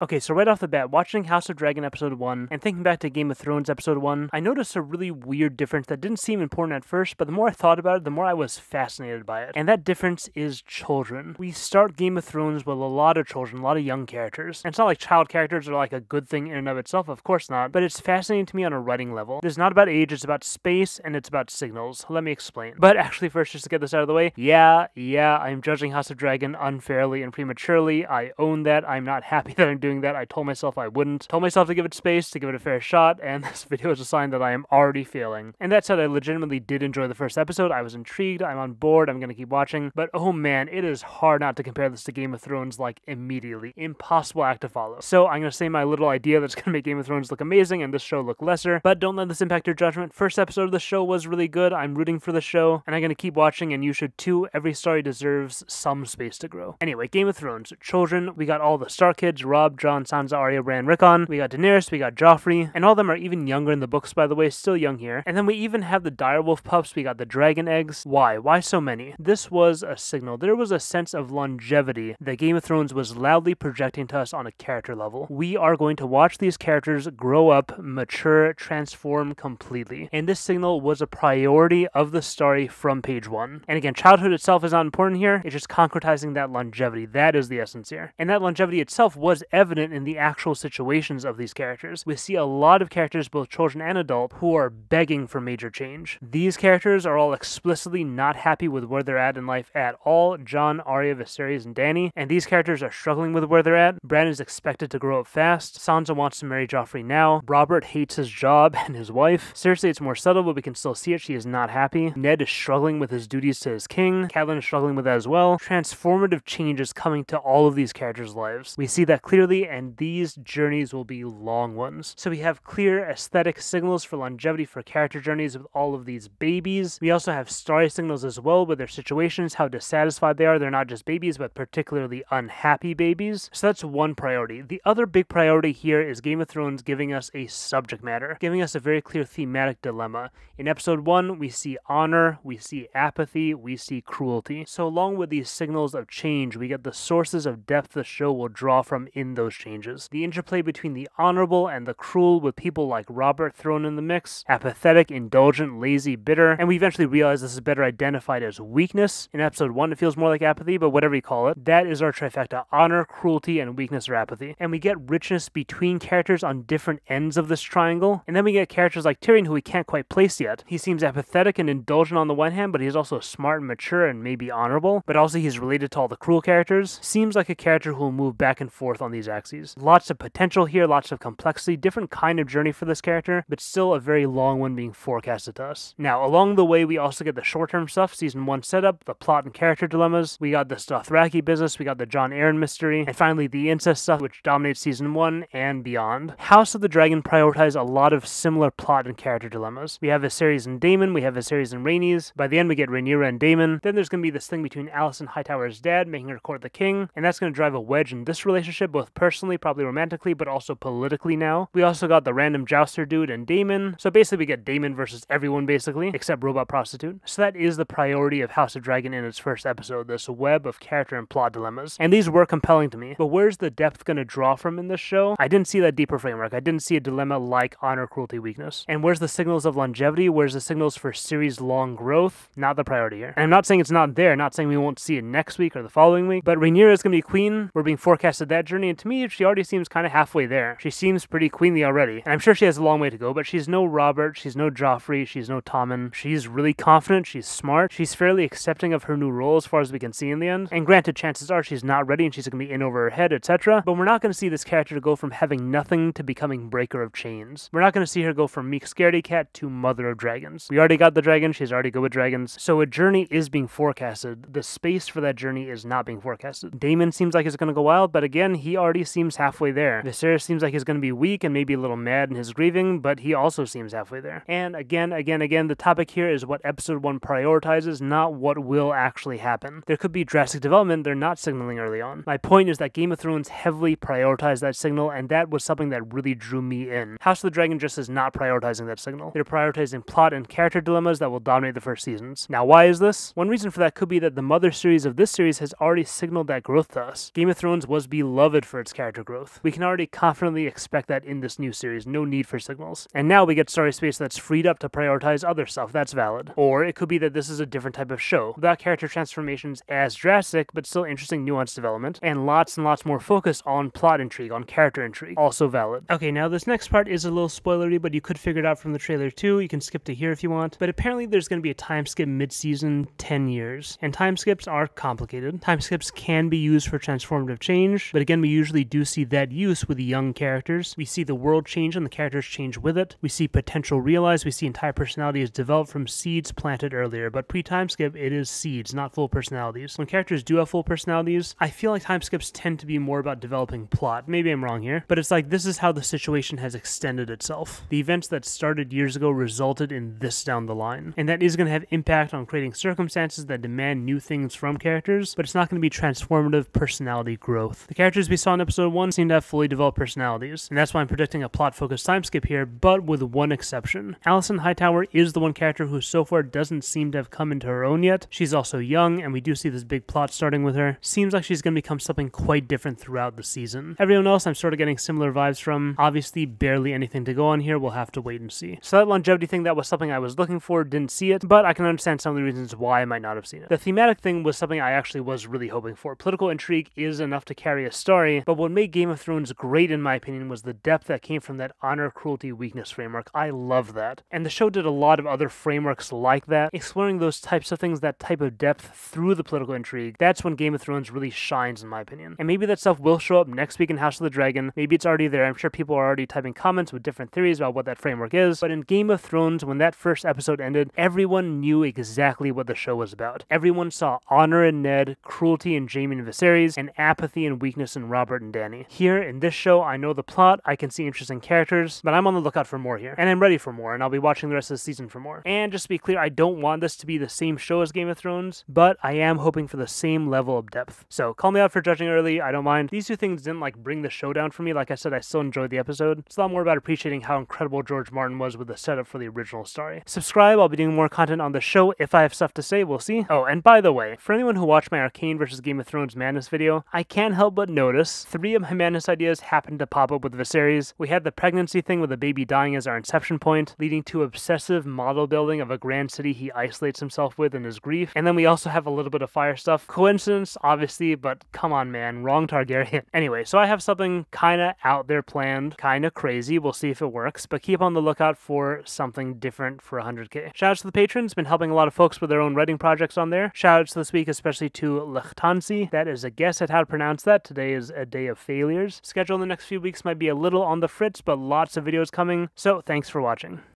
Okay, so right off the bat, watching House of Dragon episode 1 and thinking back to Game of Thrones episode 1, I noticed a really weird difference that didn't seem important at first, but the more I thought about it, the more I was fascinated by it. And that difference is children. We start Game of Thrones with a lot of children, a lot of young characters. And it's not like child characters are like a good thing in and of itself, of course not, but it's fascinating to me on a writing level. It's not about age, it's about space, and it's about signals. Let me explain. But actually, first, just to get this out of the way, yeah, yeah, I'm judging House of Dragon unfairly and prematurely. I own that. I'm not happy that I'm doing that. I told myself I wouldn't. Told myself to give it space, to give it a fair shot, and this video is a sign that I am already failing. And that said, I legitimately did enjoy the first episode. I was intrigued, I'm on board, I'm gonna keep watching. But oh man, it is hard not to compare this to Game of Thrones like immediately. Impossible act to follow. So I'm gonna say my little idea that's gonna make Game of Thrones look amazing and this show look lesser, but don't let this impact your judgment. First episode of the show was really good. I'm rooting for the show, and I'm gonna keep watching, and you should too. Every story deserves some space to grow. Anyway, Game of Thrones. Children, we got all the Stark kids, Robb, Jon, Sansa, Arya, Bran, Rickon, we got Daenerys, we got Joffrey, and all of them are even younger in the books, by the way, still young here. And then we even have the direwolf pups, we got the dragon eggs. Why? Why so many? This was a signal. There was a sense of longevity that Game of Thrones was loudly projecting to us on a character level. We are going to watch these characters grow up, mature, transform completely. And this signal was a priority of the story from page one. And again, childhood itself is not important here, it's just concretizing that longevity. That is the essence here. And that longevity itself was evident in the actual situations of these characters. We see a lot of characters, both children and adult, who are begging for major change. These characters are all explicitly not happy with where they're at in life at all. Jon, Arya, Viserys, and Dany, And these characters are struggling with where they're at. Bran is expected to grow up fast. Sansa wants to marry Joffrey now. Robert hates his job and his wife. Cersei, it's more subtle, but we can still see it. She is not happy. Ned is struggling with his duties to his king. Catelyn is struggling with that as well. Transformative changes coming to all of these characters' lives. We see that clearly, and these journeys will be long ones. So we have clear aesthetic signals for longevity for character journeys with all of these babies. We also have story signals as well with their situations, how dissatisfied they are. They're not just babies, but particularly unhappy babies. So that's one priority. The other big priority here is Game of Thrones giving us a subject matter, giving us a very clear thematic dilemma. In episode one, we see honor, we see apathy, we see cruelty. So along with these signals of change, we get the sources of depth the show will draw from in those changes. The interplay between the honorable and the cruel with people like Robert thrown in the mix, apathetic, indulgent, lazy, bitter, and we eventually realize this is better identified as weakness. In episode 1, it feels more like apathy, but whatever you call it, that is our trifecta honor, cruelty, and weakness or apathy. And we get richness between characters on different ends of this triangle, and then we get characters like Tyrion who we can't quite place yet. He seems apathetic and indulgent on the one hand, but he's also smart and mature and maybe honorable, but also he's related to all the cruel characters. Seems like a character who will move back and forth on these axes. Lots of potential here, lots of complexity, different kind of journey for this character, but still a very long one being forecasted to us. Now, along the way, we also get the short-term stuff, season one setup, the plot and character dilemmas. We got the Dothraki business, we got the Jon Arryn mystery, and finally the incest stuff, which dominates season one and beyond. House of the Dragon prioritized a lot of similar plot and character dilemmas. We have Viserys and Daemon, we have Viserys and Rhaenys. By the end, we get Rhaenyra and Daemon. Then there's going to be this thing between Alicent Hightower's dad, making her court the king, and that's going to drive a wedge in this relationship, both personally, probably romantically, but also politically now. We also got the random jouster dude and Daemon. So basically, we get Daemon versus everyone, basically, except Robot Prostitute. So that is the priority of House of Dragon in its first episode, this web of character and plot dilemmas. And these were compelling to me. But where's the depth to draw from in this show? I didn't see that deeper framework. I didn't see a dilemma like honor, cruelty, weakness. And where's the signals of longevity? Where's the signals for series long growth? Not the priority here. And I'm not saying it's not there, not saying we won't see it next week or the following week, but Rhaenyra is to be queen. We're being forecasted that journey, and to me, she already seems kind of halfway there. She seems pretty queenly already, and I'm sure she has a long way to go, but she's no Robert, she's no Joffrey, she's no Tommen. She's really confident, she's smart, she's fairly accepting of her new role as far as we can see in the end. And granted, chances are she's not ready and she's to be in over her head, etc. But we're not going to see this character go from having nothing to becoming breaker of chains. We're not going to see her go from meek scaredy cat to mother of dragons. We already got the dragon, she's already good with dragons. So a journey is being forecasted. The space for that journey is not being forecasted. Daemon seems like he's going to go wild, but again, he already seems halfway there. Viserys seems like he's going to be weak and maybe a little mad in his grieving, but he also seems halfway there. And again, again, again, the topic here is what episode 1 prioritizes, not what will actually happen. There could be drastic development they're not signaling early on. My point is that Game of Thrones heavily prioritized that signal, and that was something that really drew me in. House of the Dragon just is not prioritizing that signal. They're prioritizing plot and character dilemmas that will dominate the first seasons. Now, why is this? One reason for that could be that the mother series of this series has already signaled that growth to us. Game of Thrones was beloved for its its character growth. We can already confidently expect that in this new series, no need for signals. And now we get story space that's freed up to prioritize other stuff, that's valid. Or it could be that this is a different type of show, without character transformations as drastic, but still interesting nuanced development, and lots and lots more focus on plot intrigue, on character intrigue, also valid. Okay, now this next part is a little spoilery, but you could figure it out from the trailer too. You can skip to here if you want. But apparently there's going to be a time skip mid-season 10 years. And time skips are complicated. Time skips can be used for transformative change, but again, we usually do see that use with the young characters. We see the world change and the characters change with it. We see potential realized. We see entire personalities developed from seeds planted earlier. But pre-time skip, it is seeds, not full personalities. When characters do have full personalities, I feel like time skips tend to be more about developing plot. Maybe I'm wrong here, but it's like this is how the situation has extended itself. The events that started years ago resulted in this down the line. And that is going to have impact on creating circumstances that demand new things from characters, but it's not going to be transformative personality growth. The characters we saw in episode 1 seem to have fully developed personalities, and that's why I'm predicting a plot focused time skip here, but with one exception. Alicent Hightower is the one character who so far doesn't seem to have come into her own yet. She's also young, and we do see this big plot starting with her. Seems like she's going to become something quite different throughout the season. Everyone else I'm sort of getting similar vibes from. Obviously, barely anything to go on here. We'll have to wait and see. So that longevity thing, that was something I was looking for, didn't see it, but I can understand some of the reasons why I might not have seen it. The thematic thing was something I actually was really hoping for. Political intrigue is enough to carry a story, but what made Game of Thrones great in my opinion was the depth that came from that honor, cruelty, weakness framework. I love that. And the show did a lot of other frameworks like that, exploring those types of things, that type of depth through the political intrigue. That's when Game of Thrones really shines in my opinion. And maybe that stuff will show up next week in House of the Dragon. Maybe it's already there. I'm sure people are already typing comments with different theories about what that framework is. But in Game of Thrones, when that first episode ended, everyone knew exactly what the show was about. Everyone saw honor in Ned, cruelty in Jaime and Viserys, and apathy and weakness in Robert and Dany. Here in this show, I know the plot, I can see interesting characters, but I'm on the lookout for more here. And I'm ready for more, and I'll be watching the rest of the season for more. And just to be clear, I don't want this to be the same show as Game of Thrones, but I am hoping for the same level of depth. So call me out for judging early, I don't mind. These two things didn't like bring the show down for me. Like I said, I still enjoyed the episode. It's a lot more about appreciating how incredible George Martin was with the setup for the original story. Subscribe, I'll be doing more content on the show if I have stuff to say, we'll see. Oh, and by the way, for anyone who watched my Arcane vs. Game of Thrones Madness video, I can't help but notice three of Madness ideas happened to pop up with Viserys. We had the pregnancy thing with the baby dying as our inception point, leading to obsessive model building of a grand city he isolates himself with in his grief. And then we also have a little bit of fire stuff. Coincidence, obviously, but come on, man, wrong Targaryen. anyway, so I have something kind of out there planned, kind of crazy. We'll see if it works, but keep on the lookout for something different for 100k. Shoutouts to the patrons, been helping a lot of folks with their own writing projects on there. Shoutouts this week, especially to Lechtansi. That is a guess at how to pronounce that. Today is a day of failures. Schedule in the next few weeks might be a little on the fritz, but lots of videos coming. So thanks for watching.